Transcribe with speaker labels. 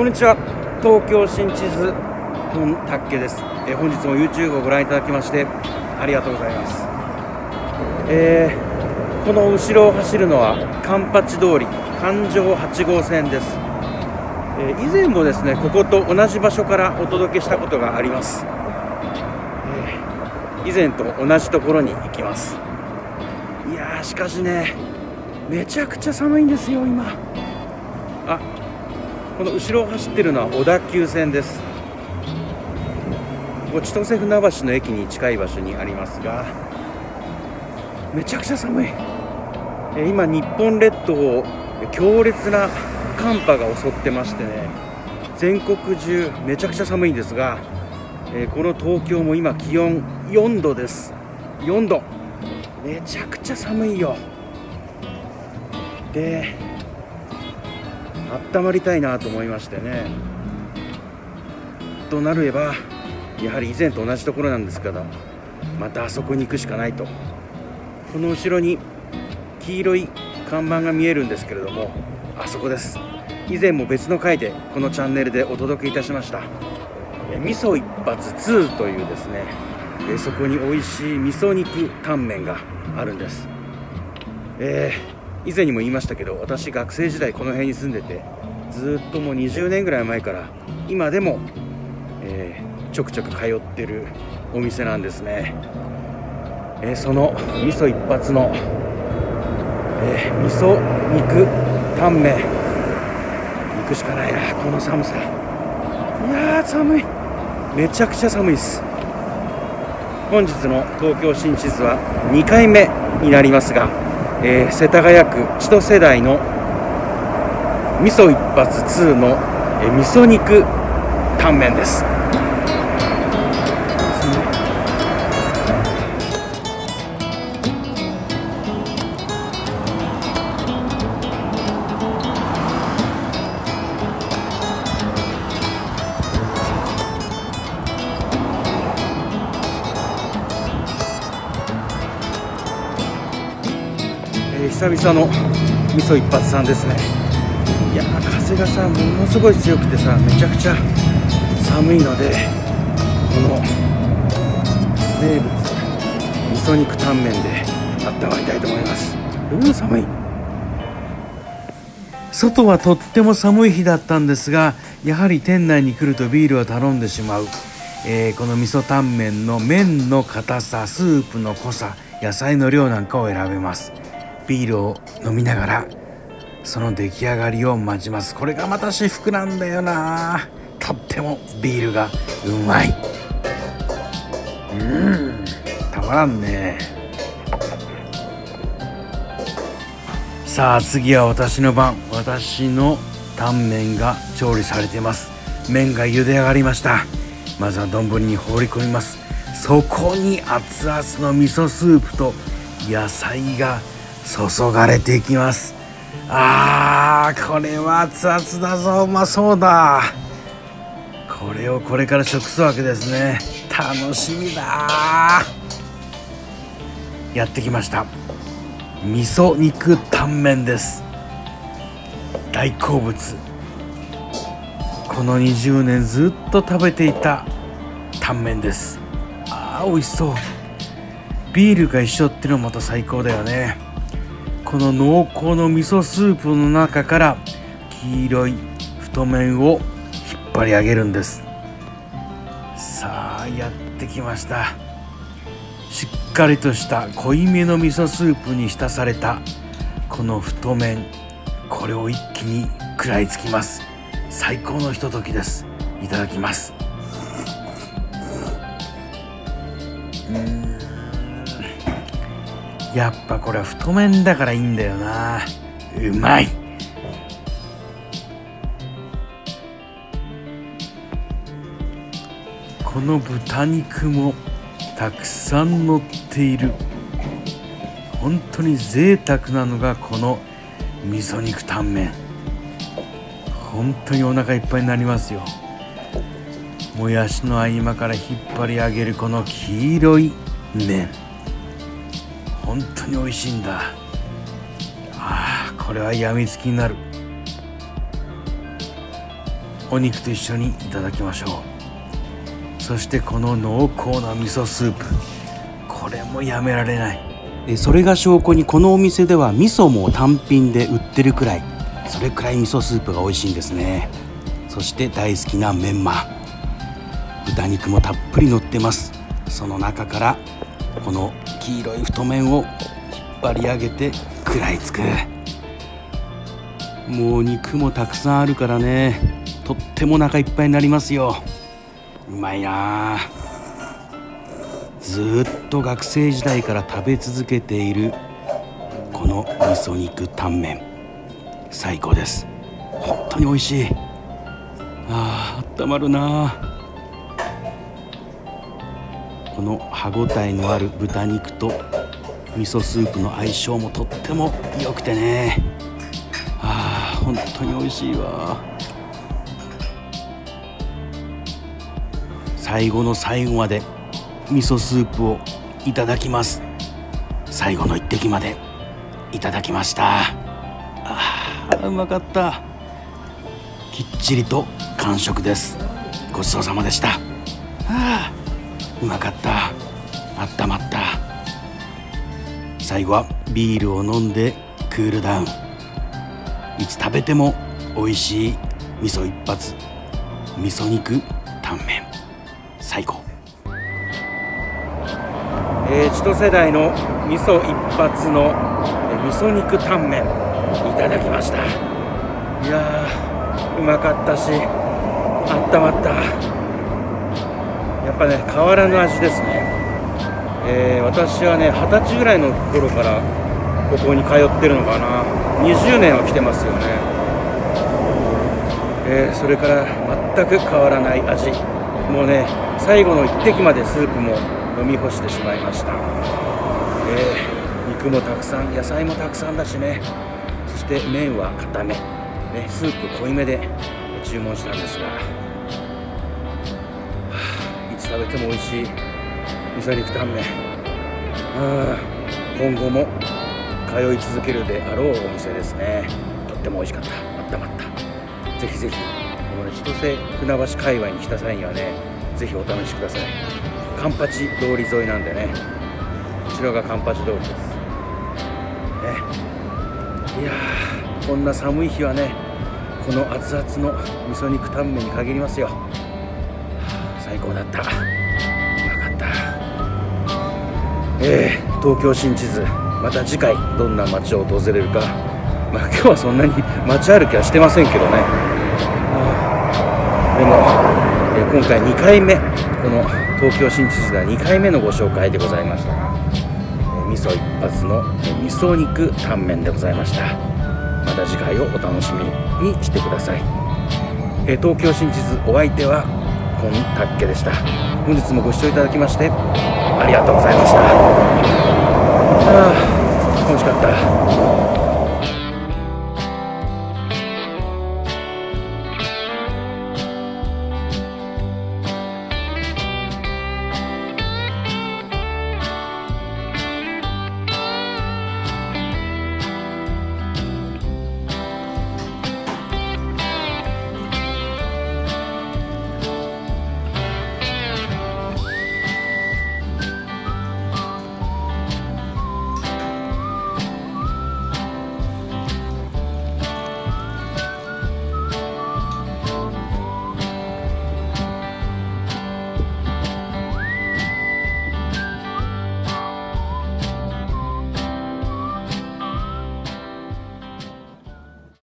Speaker 1: こんにちは。東京新地図本卓家です、えー本日も YouTube をご覧いただきましてありがとうございます、えーこの後ろを走るのはカンパチ通り環状8号線です、えー以前もですねここと同じ場所からお届けしたことがあります、えー以前と同じところに行きます。いやーしかしねめちゃくちゃ寒いんですよ今。あこの後ろを走ってるのは小田急線です。ここ千歳船橋の駅に近い場所にありますがめちゃくちゃ寒い。今日本列島を強烈な寒波が襲ってましてね全国中めちゃくちゃ寒いんですが、この東京も今気温4度です。4度。めちゃくちゃ寒いよ。で温まりたいなと思いましてね。となればやはり以前と同じところなんですけどまたあそこに行くしかないと。この後ろに黄色い看板が見えるんですけれどもあそこです。以前も別の回でこのチャンネルでお届けいたしました。え味噌一発2というですねそこに美味しい味噌肉タンメンがあるんです。えー以前にも言いましたけど私学生時代この辺に住んでてずっともう20年ぐらい前から今でも、えーちょくちょく通ってるお店なんですね、えーその味噌一発の、えー味噌肉タンメン。行くしかないなこの寒さ。いやー寒い。めちゃくちゃ寒いです。本日の東京新地図は2回目になりますが、えー世田谷区千歳台の味噌一発2の、えー味噌肉タンメンです。久々の味噌一発さんですね。いやー風がさものすごい強くてさめちゃくちゃ寒いのでこの名物味噌肉タンメンで温まりたいと思います。うん寒い。外はとっても寒い日だったんですがやはり店内に来るとビールを頼んでしまう、えーこの味噌タンメンの麺の硬さスープの濃さ野菜の量なんかを選べます。ビールを飲みながらその出来上がりを待ちます。これがまた至福なんだよな。とってもビールがうまい。うん。たまらんね。さあ次は私の番。私のタンメンが調理されています。麺が茹で上がりました。まずは丼に放り込みます。そこに熱々の味噌スープと野菜が注がれていきます。あーこれは熱々だぞ。うまそうだ。これをこれから食すわけですね。楽しみだ。やってきました。味噌肉タンメンです。大好物。この20年ずっと食べていたタンメンです。あー美味しそう。ビールが一緒ってのもまた最高だよね。この濃厚の味噌スープの中から黄色い太麺を引っ張り上げるんです。さあやってきました。しっかりとした濃いめの味噌スープに浸されたこの太麺。これを一気に食らいつきます。最高のひとときです。いただきます。うん。やっぱこれは太麺だからいいんだよな。うまい。この豚肉もたくさん乗っている。本当に贅沢なのがこの味噌肉タンメン。本当にお腹いっぱいになりますよ。もやしの合間から引っ張り上げるこの黄色い麺。本当に美味しいんだ。ああこれはやみつきになる。お肉と一緒にいただきましょう。そしてこの濃厚な味噌スープ。これもやめられない。
Speaker 2: それが証拠にこのお店では味噌も単品で売ってるくらい。それくらい味噌スープが美味しいんですね。そして大好きなメンマ。豚肉もたっぷり乗ってます。その中からこの黄色い太麺を引っ張り上げて食らいつく。もう肉もたくさんあるからね。とってもお腹いっぱいになりますよ。うまいな。ずっと学生時代から食べ続けているこの味噌肉タンメン。最高です。本当に美味しい。ああったまるな。あこの歯ごたえのある豚肉と味噌スープの相性もとっても良くてね。ああ本当に美味しいわ。最後の最後まで味噌スープをいただきます。最後の一滴までいただきました。あーうまかった。きっちりと完食です。ごちそうさまでした。あーうまかった。あったまった。最後はビールを飲んでクールダウン。いつ食べても美味しい味噌一発。味噌肉タンメン。最高。
Speaker 1: えー、千歳台の味噌一発の、味噌肉タンメン。いただきました。いやうまかったしあったまった。やっぱね変わらぬ味ですね、えー、私はね二十歳ぐらいの頃からここに通ってるのかな。20年は来てますよね、えー、それから全く変わらない味。もうね最後の一滴までスープも飲み干してしまいました、えー、肉もたくさん野菜もたくさんだしね。そして麺は固め、ね、スープ濃いめで注文したんですが、べても美味しい味噌肉タンメン今後も通い続けるであろうお店ですね。とっても美味しかった。あったまった。ぜひぜひこの、ね、千歳船橋界隈に来た際にはねぜひお試しください。カンパチ通り沿いなんでね。こちらがカンパチ通りです。ね。いやこんな寒い日はねこの熱々の味噌肉タンメンに限りますよ。高だった。うまかった。えー、東京新地図。また次回どんな街を訪れるか。まあ今日はそんなに街歩きはしてませんけどね。でも、えー、今回2回目。この東京新地図では2回目のご紹介でございました。が、え味噌一発の味噌肉タンメンでございました。また次回をお楽しみにしてください、え東京新地図お相手はコンタッケでした。本日もご視聴いただきましてありがとうございました。ああ楽しかった。